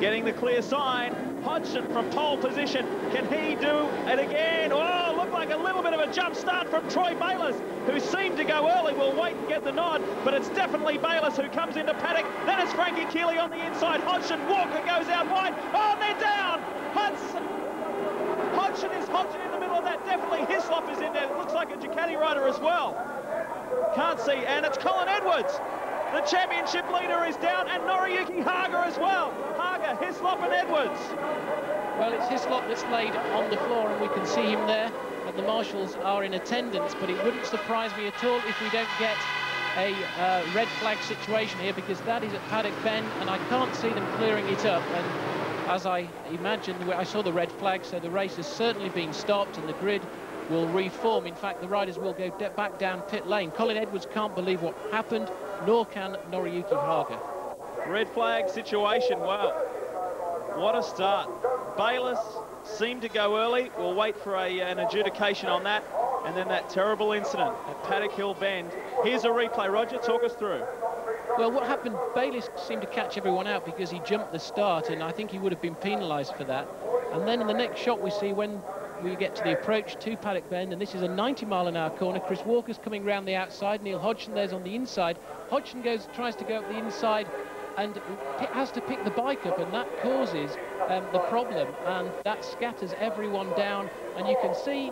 getting the clear sign. Hodgson from pole position. Can he do it again? Oh, looked like a little bit of a jump start from Troy Bayliss, who seemed to go early. We'll wait and get the nod, but it's definitely Bayliss who comes into paddock. Then it's Frankie Chili on the inside. Hodgson, Walker goes out wide. Oh, they're down. Hudson. Hodgson is Hodgson in the middle of that. Definitely Hislop is in there. It looks like a Ducati rider as well. Can't see, and it's Colin Edwards. The championship leader is down, and Noriyuki Haga as well. Hislop and Edwards. Well, it's Hislop that's laid on the floor, and we can see him there. And the marshals are in attendance, but it wouldn't surprise me at all if we don't get a uh, red flag situation here, because that is at Paddock Bend, and I can't see them clearing it up. And as I imagined, I saw the red flag, so the race has certainly been stopped, and the grid will reform. In fact, the riders will go back down pit lane. Colin Edwards can't believe what happened, nor can Noriyuki Haga. Red flag situation, wow. What a start. Bayliss seemed to go early. We'll wait for a, uh, an adjudication on that. And then that terrible incident at Paddock Hill Bend. Here's a replay. Roger, talk us through. Well, what happened, Bayliss seemed to catch everyone out because he jumped the start, and I think he would have been penalised for that. And then in the next shot, we see when we get to the approach to Paddock Bend, and this is a 90 mile an hour corner. Chris Walker's coming round the outside. Neil Hodgson there's on the inside. Hodgson goes, tries to go up the inside and has to pick the bike up, and that causes um, the problem, and that scatters everyone down. And you can see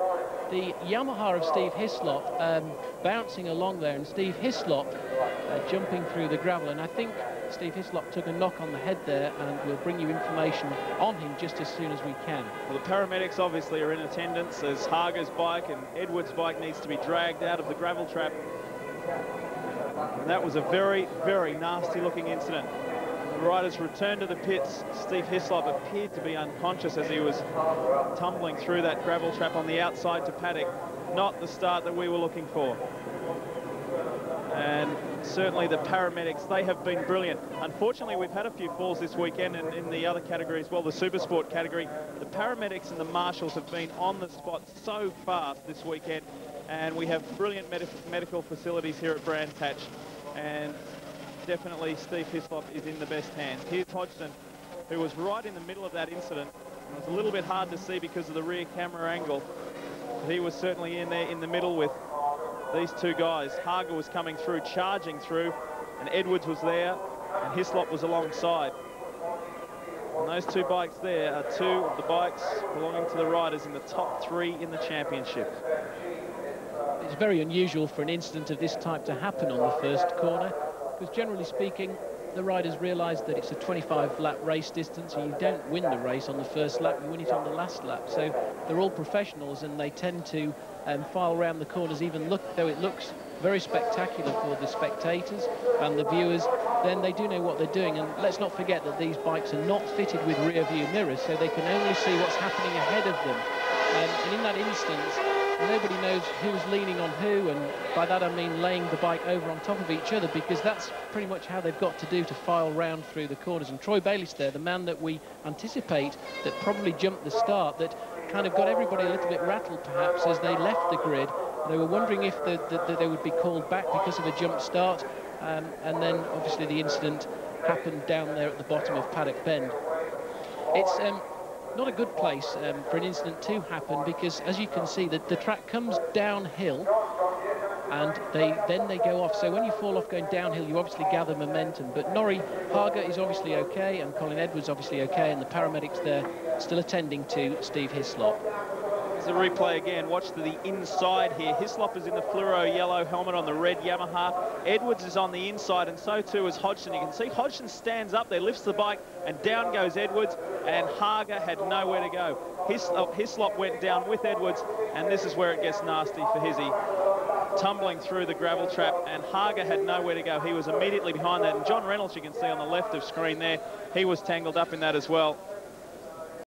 the Yamaha of Steve Hislop um, bouncing along there, and Steve Hislop uh, jumping through the gravel. And I think Steve Hislop took a knock on the head there, and we'll bring you information on him just as soon as we can. Well, the paramedics obviously are in attendance as Haga's bike and Edwards' bike needs to be dragged out of the gravel trap. And that was a very, very nasty looking incident. The riders returned to the pits. Steve Hislop appeared to be unconscious as he was tumbling through that gravel trap on the outside to paddock. Not the start that we were looking for. And certainly the paramedics, they have been brilliant. Unfortunately, we've had a few falls this weekend and in the other category as well, the super sport category. The paramedics and the marshals have been on the spot so fast this weekend and we have brilliant med medical facilities here at Brands Hatch and definitely Steve Hislop is in the best hands. Here's Hodgson, who was right in the middle of that incident. It was a little bit hard to see because of the rear camera angle. He was certainly in there in the middle with these two guys. Haga was coming through, charging through, and Edwards was there, and Hislop was alongside. And those two bikes there are two of the bikes belonging to the riders in the top three in the championship. It's very unusual for an incident of this type to happen on the first corner, because generally speaking, the riders realise that it's a 25 lap race distance and you don't win the race on the first lap, you win it on the last lap. So they're all professionals and they tend to um, file around the corners even look though it looks very spectacular for the spectators and the viewers, then they do know what they're doing. And let's not forget that these bikes are not fitted with rear view mirrors, so they can only see what's happening ahead of them. Um, and in that instance, nobody knows who's leaning on who, and by that I mean laying the bike over on top of each other, because that's pretty much how they've got to do to file round through the corners. And Troy Bayliss there, the man that we anticipate that probably jumped the start, that kind of got everybody a little bit rattled perhaps as they left the grid. They were wondering if the, the, the, they would be called back because of a jump start, um, and then obviously the incident happened down there at the bottom of Paddock Bend. It's um, not a good place um, for an incident to happen because, as you can see, the, the track comes downhill and they then they go off. So when you fall off going downhill, you obviously gather momentum. But Norrie Haga is obviously okay, and Colin Edwards obviously okay, and the paramedics there still attending to Steve Hislop. A replay again. Watch to the inside here. Hislop is in the fluoro yellow helmet on the red Yamaha. Edwards is on the inside, and so too is Hodgson. You can see Hodgson stands up there, lifts the bike, and down goes Edwards, and Haga had nowhere to go. Hislop, Hislop went down with Edwards, and this is where it gets nasty for Hizzy. Tumbling through the gravel trap, and Haga had nowhere to go. He was immediately behind that, and John Reynolds, you can see on the left of screen there, he was tangled up in that as well.